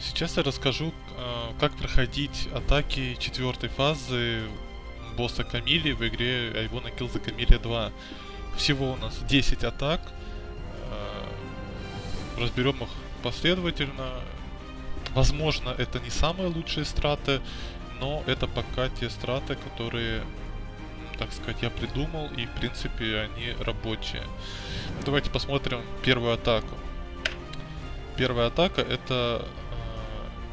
Сейчас я расскажу, э, как проходить атаки четвертой фазы босса Камили в игре Wanna Kill the Камилия 2. Всего у нас 10 атак. Э, разберем их последовательно. Возможно, это не самые лучшие страты, но это пока те страты, которые, так сказать, я придумал, и в принципе они рабочие. Давайте посмотрим первую атаку. Первая атака это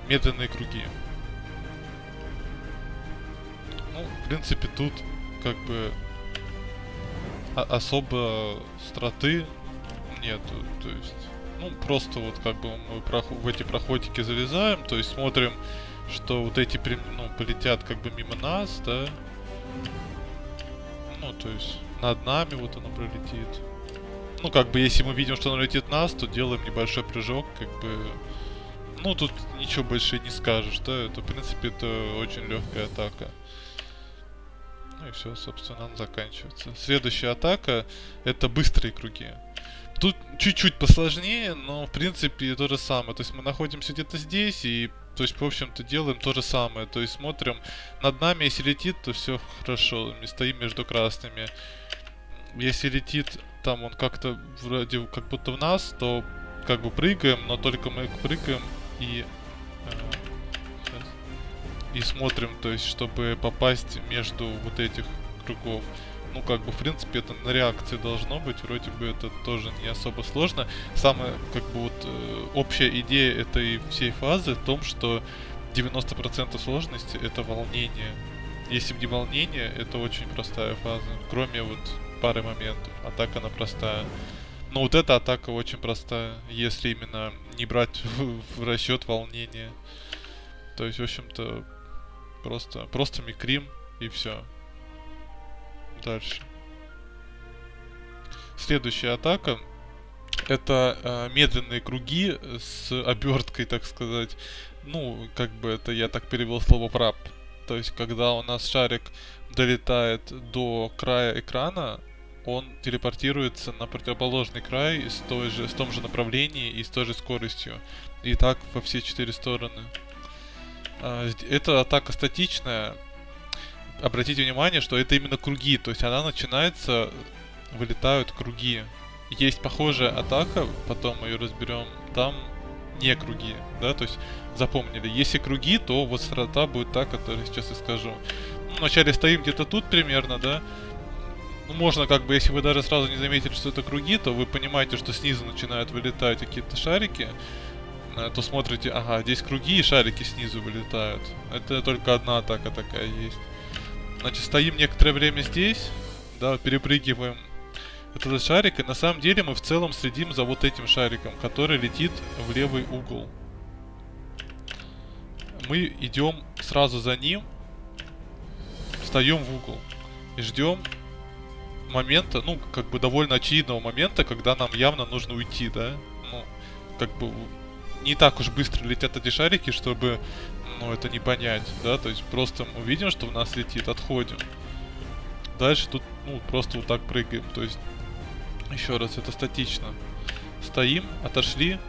медленные круги. Ну, в принципе, тут как бы особо страты нету. То есть, ну, просто вот как бы мы в эти проходики залезаем, то есть смотрим, что вот эти ну, полетят как бы мимо нас, да. Ну, то есть над нами вот оно пролетит. Ну, как бы, если мы видим, что оно летит нас, то делаем небольшой прыжок, как бы... Ну, тут ничего больше не скажешь, да? Это, в принципе, это очень легкая атака. Ну и все, собственно, она заканчивается. Следующая атака — это быстрые круги. Тут чуть-чуть посложнее, но, в принципе, то же самое. То есть мы находимся где-то здесь и то есть, в общем-то, делаем то же самое. То есть смотрим над нами, если летит, то все хорошо. Мы стоим между красными. Если летит там он как-то вроде как будто в нас, то как бы прыгаем, но только мы прыгаем и э, и смотрим, то есть, чтобы попасть между вот этих кругов. Ну, как бы, в принципе, это на реакции должно быть, вроде бы это тоже не особо сложно. Самая, как бы, вот, э, общая идея этой всей фазы в том, что 90% сложности это волнение. Если бы не волнение, это очень простая фаза. Кроме вот пары моментов. Атака она простая. Но вот эта атака очень простая, если именно не брать в, расчет волнение. То есть, в общем-то, просто, просто микрим и все. Дальше. Следующая атака это э, медленные круги с оберткой, так сказать. Ну, как бы это я так перевел слово врап. То есть, когда у нас шарик долетает до края экрана, он телепортируется на противоположный край с, той же, с том же направлении и с той же скоростью. И так во все четыре стороны. А, эта атака статичная. Обратите внимание, что это именно круги. То есть она начинается, вылетают круги. Есть похожая атака, потом мы ее разберем. Там не круги, да, то есть запомнили. Если круги, то вот страта будет та, которую сейчас и скажу. Ну, вначале стоим где-то тут примерно, да, ну, можно как бы, если вы даже сразу не заметили, что это круги, то вы понимаете, что снизу начинают вылетать какие-то шарики, э, то смотрите, ага, здесь круги и шарики снизу вылетают. Это только одна атака такая есть. Значит, стоим некоторое время здесь, да, перепрыгиваем этот шарик, и на самом деле мы в целом следим за вот этим шариком, который летит в левый угол. Мы идем сразу за ним, встаем в угол и ждем момента, ну, как бы довольно очевидного момента, когда нам явно нужно уйти, да? Ну, как бы не так уж быстро летят эти шарики, чтобы, ну, это не понять, да? То есть просто мы видим, что в нас летит, отходим. Дальше тут, ну, просто вот так прыгаем, то есть, еще раз, это статично. Стоим, отошли,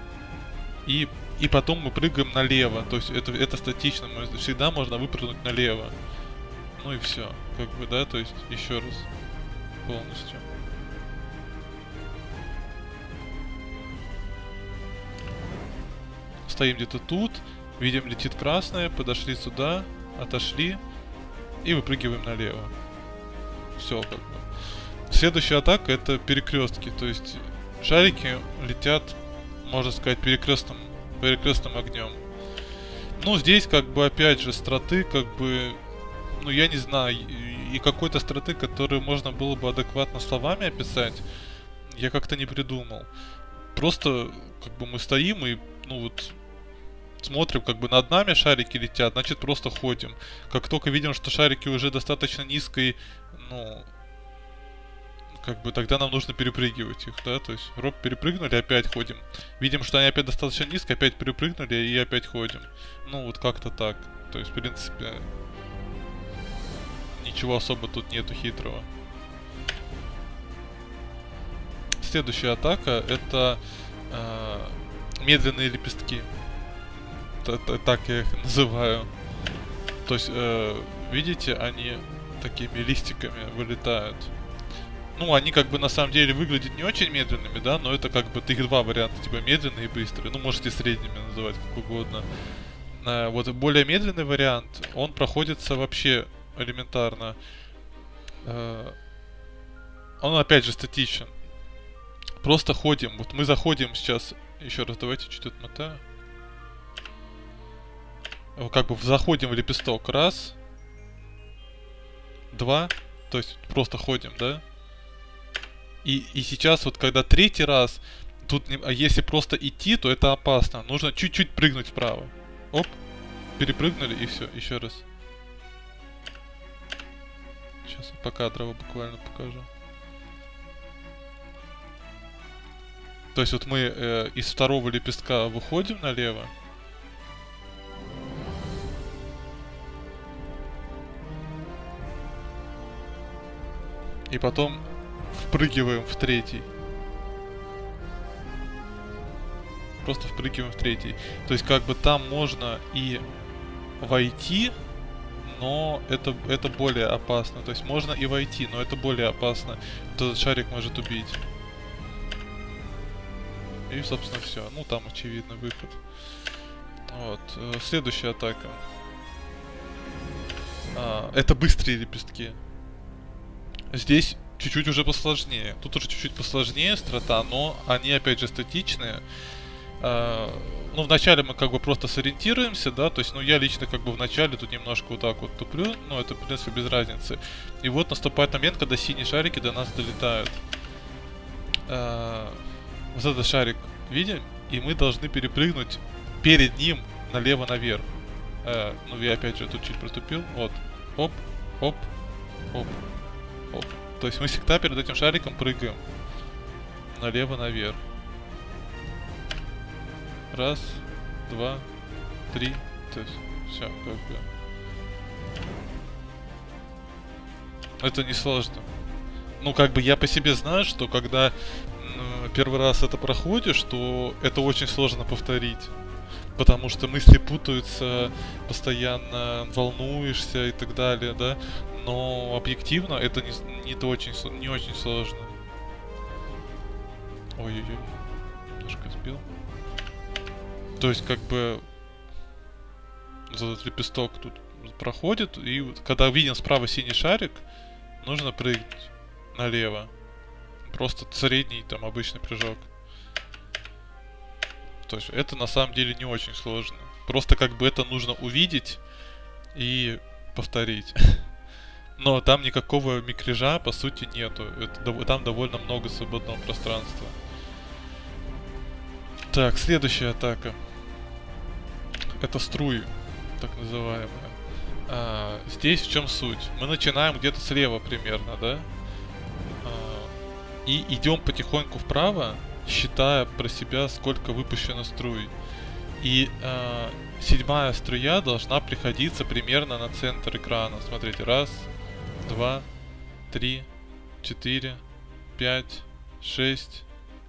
и, и потом мы прыгаем налево, то есть это, это статично, мы, всегда можно выпрыгнуть налево. Ну и все, как бы, да, то есть, еще раз полностью. Стоим где-то тут, видим летит красное, подошли сюда, отошли и выпрыгиваем налево. Все как бы. Следующая атака это перекрестки, то есть шарики летят, можно сказать, перекрестным, перекрестным огнем. Ну, здесь как бы опять же страты, как бы, ну я не знаю, и какой-то страты, который можно было бы адекватно словами описать, я как-то не придумал. Просто как бы мы стоим и, ну вот, смотрим, как бы над нами шарики летят, значит просто ходим. Как только видим, что шарики уже достаточно низкой, ну, как бы тогда нам нужно перепрыгивать их, да, то есть роб перепрыгнули, опять ходим. Видим, что они опять достаточно низко, опять перепрыгнули и опять ходим. Ну, вот как-то так. То есть, в принципе, ничего особо тут нету хитрого. Следующая атака это э, медленные лепестки. так я их называю. То есть, э, видите, они такими листиками вылетают. Ну, они как бы на самом деле выглядят не очень медленными, да, но это как бы их два варианта, типа медленные и быстрые. Ну, можете средними называть как угодно. Э, вот более медленный вариант, он проходится вообще элементарно. Э, он опять же статичен. Просто ходим. Вот мы заходим сейчас. Еще раз давайте чуть отмотаю. Как бы заходим в лепесток. Раз. Два. То есть просто ходим, да? И, и сейчас вот когда третий раз, тут а если просто идти, то это опасно. Нужно чуть-чуть прыгнуть вправо. Оп. Перепрыгнули и все. Еще раз. Сейчас по кадрово буквально покажу. То есть вот мы э, из второго лепестка выходим налево. И потом впрыгиваем в третий. Просто впрыгиваем в третий. То есть как бы там можно и войти, но это, это более опасно. То есть можно и войти, но это более опасно. Этот шарик может убить. И, собственно, все. Ну, там, очевидно, выход. Вот. Э, следующая атака. А, это быстрые лепестки. Здесь чуть-чуть уже посложнее. Тут уже чуть-чуть посложнее страта, но они, опять же, статичные. А, ну, вначале мы как бы просто сориентируемся, да, то есть, ну, я лично как бы вначале тут немножко вот так вот туплю, но это, в принципе, без разницы. И вот наступает момент, когда синие шарики до нас долетают. А, вот этот шарик видим, и мы должны перепрыгнуть перед ним налево наверх. Э, ну я опять же тут чуть протупил. Вот. Оп, оп, оп, оп. То есть мы всегда перед этим шариком прыгаем налево наверх. Раз, два, три. То есть все, как бы. Это не сложно. Ну, как бы я по себе знаю, что когда первый раз это проходишь, то это очень сложно повторить. Потому что мысли путаются, постоянно волнуешься и так далее, да. Но объективно это не, не, то очень, не очень сложно. Ой-ой-ой. Немножко сбил. То есть, как бы, этот лепесток тут проходит, и когда виден справа синий шарик, нужно прыгнуть налево. Просто средний там обычный прыжок. То есть это на самом деле не очень сложно. Просто как бы это нужно увидеть и повторить. Но там никакого микрежа по сути нету. Это, там довольно много свободного пространства. Так, следующая атака. Это струи, так называемые. А, здесь в чем суть? Мы начинаем где-то слева примерно, да? И идем потихоньку вправо, считая про себя, сколько выпущено струй. И э, седьмая струя должна приходиться примерно на центр экрана. Смотрите, раз, два, три, четыре, пять, шесть,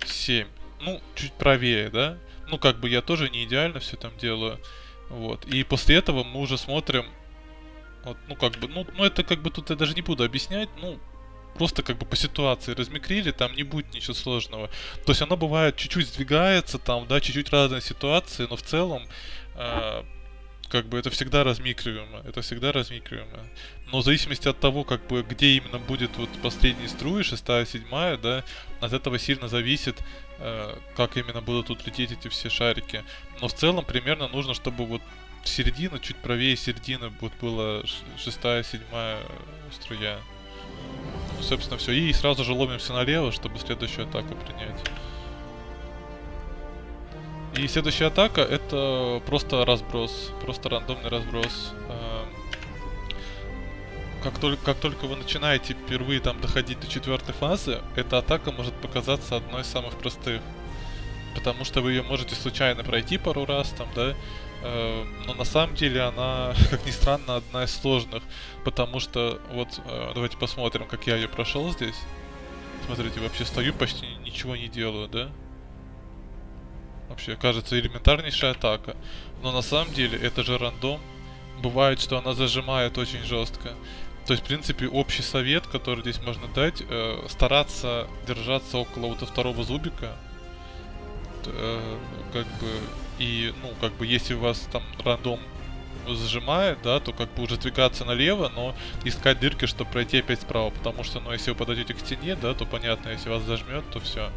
семь. Ну, чуть правее, да? Ну, как бы я тоже не идеально все там делаю. Вот. И после этого мы уже смотрим вот, ну, как бы, ну, ну, это как бы тут я даже не буду объяснять, ну, просто как бы по ситуации размикрили, там не будет ничего сложного. То есть оно бывает чуть-чуть сдвигается там, да, чуть-чуть разные ситуации, но в целом э, как бы это всегда размикриваемо, это всегда размикриваемо. Но в зависимости от того, как бы где именно будет вот последние струи, шестая, седьмая, да, от этого сильно зависит, как именно будут лететь эти все шарики. Но в целом примерно нужно, чтобы вот середина, чуть правее середины вот была шестая, седьмая струя собственно, все. И сразу же ломимся налево, чтобы следующую атаку принять. И следующая атака это просто разброс, просто рандомный разброс. Эм, как только, как только вы начинаете впервые там доходить до четвертой фазы, эта атака может показаться одной из самых простых. Потому что вы ее можете случайно пройти пару раз там, да, Э, но на самом деле она, как ни странно, одна из сложных, потому что вот э, давайте посмотрим, как я ее прошел здесь. Смотрите, вообще стою, почти ничего не делаю, да? Вообще, кажется, элементарнейшая атака. Но на самом деле это же рандом. Бывает, что она зажимает очень жестко. То есть, в принципе, общий совет, который здесь можно дать, э, стараться держаться около вот второго зубика. Э, как бы, и, ну, как бы, если у вас там рандом зажимает, да, то как бы уже двигаться налево, но искать дырки, чтобы пройти опять справа. Потому что, ну, если вы подойдете к стене, да, то понятно, если вас зажмет, то все.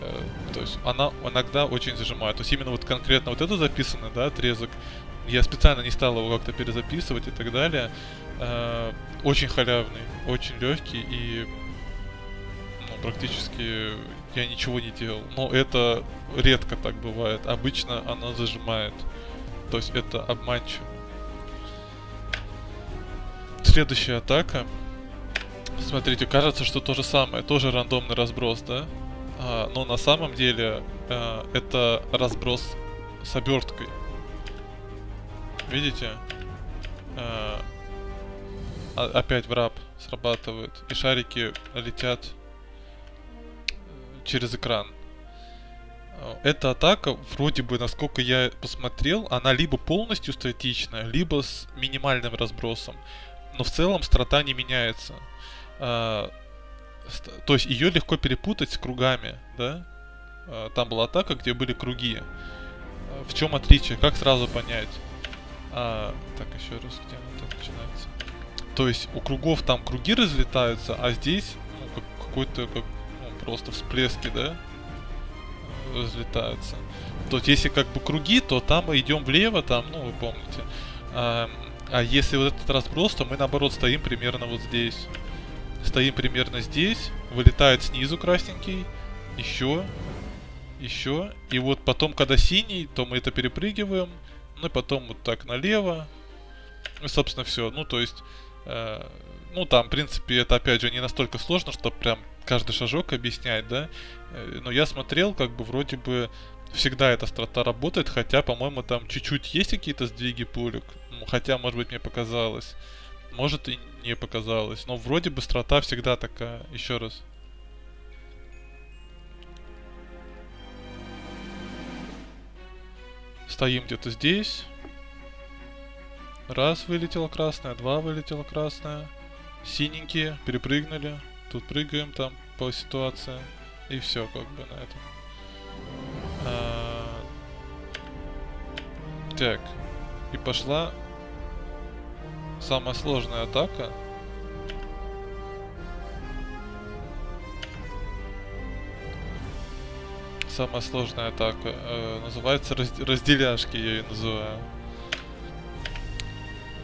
Э, то есть она иногда очень зажимает. То есть именно вот конкретно вот это записано, да, отрезок. Я специально не стал его как-то перезаписывать и так далее. Э, очень халявный, очень легкий и ну, практически я ничего не делал. Но это редко так бывает. Обычно она зажимает. То есть это обманчиво. Следующая атака. Смотрите, кажется, что то же самое. Тоже рандомный разброс, да? А, но на самом деле а, это разброс с оберткой. Видите? А, опять враб срабатывает. И шарики летят э, через экран. Эта атака, вроде бы, насколько я посмотрел, она либо полностью статичная, либо с минимальным разбросом. Но в целом страта не меняется. А, то есть ее легко перепутать с кругами, да? А, там была атака, где были круги. В чем отличие? Как сразу понять? А, так, еще раз, где она так начинается? То есть у кругов там круги разлетаются, а здесь ну, как, какой-то как, ну, просто всплески, да? Разлетаются. То есть если как бы круги, то там идем влево, там, ну вы помните. А, а если вот этот разброс, то мы наоборот стоим примерно вот здесь. Стоим примерно здесь. Вылетает снизу красненький. Еще. Еще. И вот потом, когда синий, то мы это перепрыгиваем. Ну и потом вот так налево. И, собственно, все. Ну, то есть... Э, ну, там, в принципе, это, опять же, не настолько сложно, чтобы прям каждый шажок объяснять, да. Э, но я смотрел, как бы, вроде бы, всегда эта страта работает, хотя, по-моему, там чуть-чуть есть какие-то сдвиги пулек. Хотя, может быть, мне показалось. Может и не показалось. Но вроде быстрота всегда такая. Еще раз. Стоим где-то здесь. Раз вылетела красная, два вылетела красная. Синенькие, перепрыгнули. Тут прыгаем там по ситуации. И все как бы на этом. А... Так. И пошла самая сложная атака. Самая сложная атака. Э, называется раз, разделяшки, я ее называю.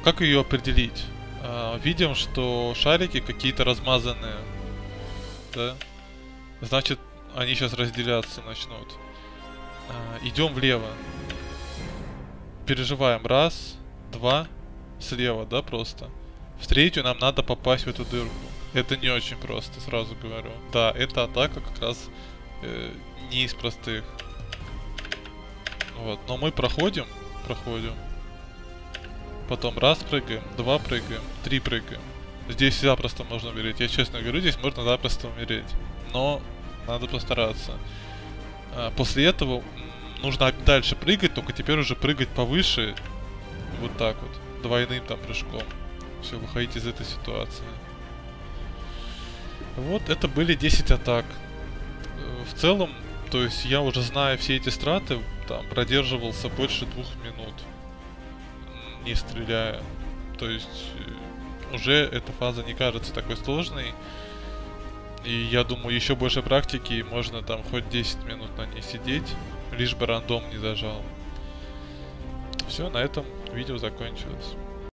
Как ее определить? Э, видим, что шарики какие-то размазанные. Да? Значит, они сейчас разделяться начнут. Э, идем влево. Переживаем. Раз, два, слева, да, просто. В третью нам надо попасть в эту дырку. Это не очень просто, сразу говорю. Да, эта атака как раз э, не из простых. Вот, но мы проходим, проходим. Потом раз прыгаем, два прыгаем, три прыгаем. Здесь запросто можно умереть. Я честно говорю, здесь можно запросто умереть. Но надо постараться. А, после этого нужно дальше прыгать, только теперь уже прыгать повыше. Вот так вот двойным там прыжком. Все, выходить из этой ситуации. Вот, это были 10 атак. В целом, то есть я уже зная все эти страты, там продерживался больше двух минут. Не стреляя. То есть э, уже эта фаза не кажется такой сложной. И я думаю, еще больше практики, можно там хоть 10 минут на ней сидеть, лишь бы рандом не зажал. Все, на этом видео закончилось.